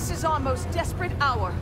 This is our most desperate hour.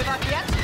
Leverkusen.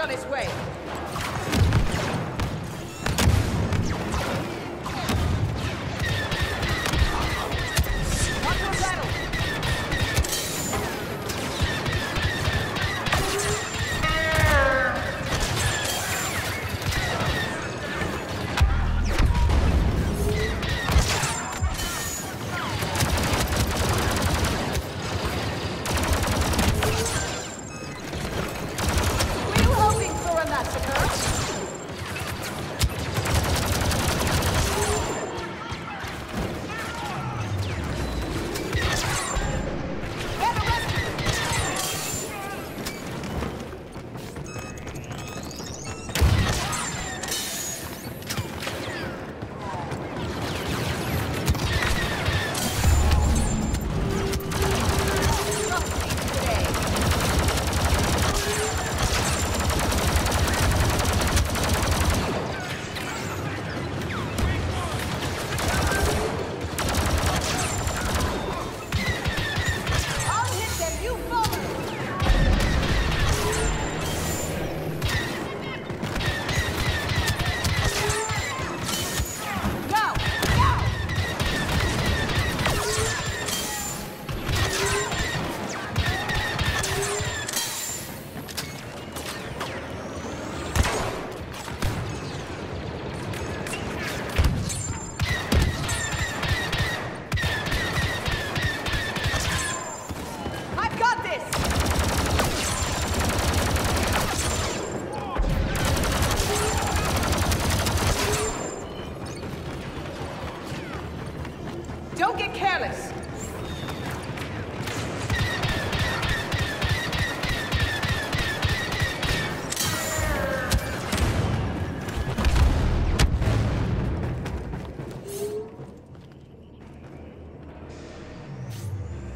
on his way.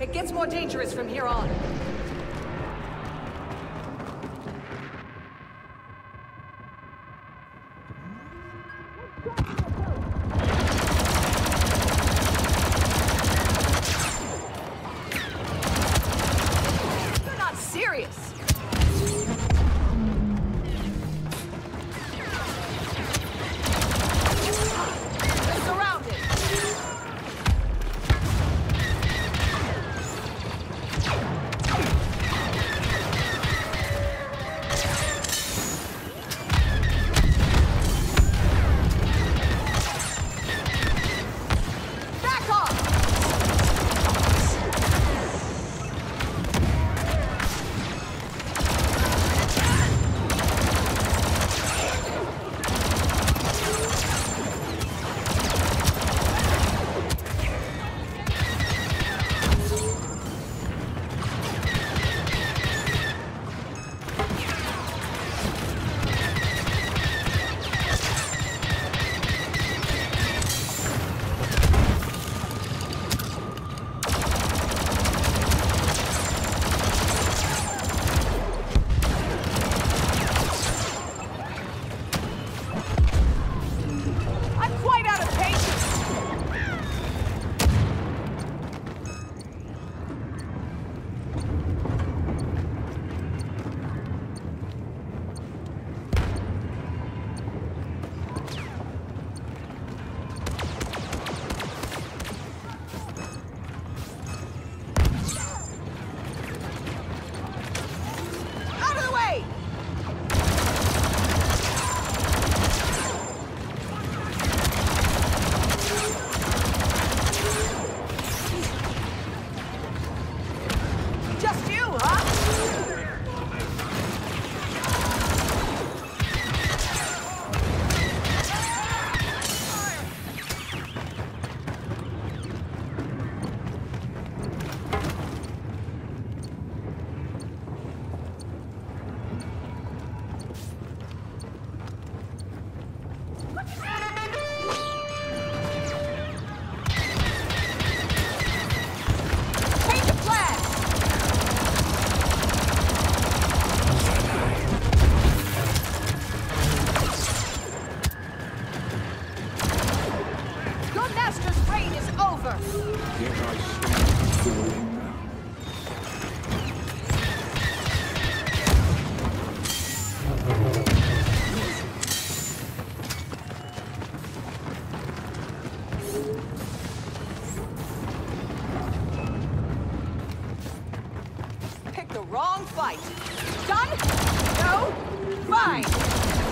It gets more dangerous from here on. Wrong fight. Done? No? Fine.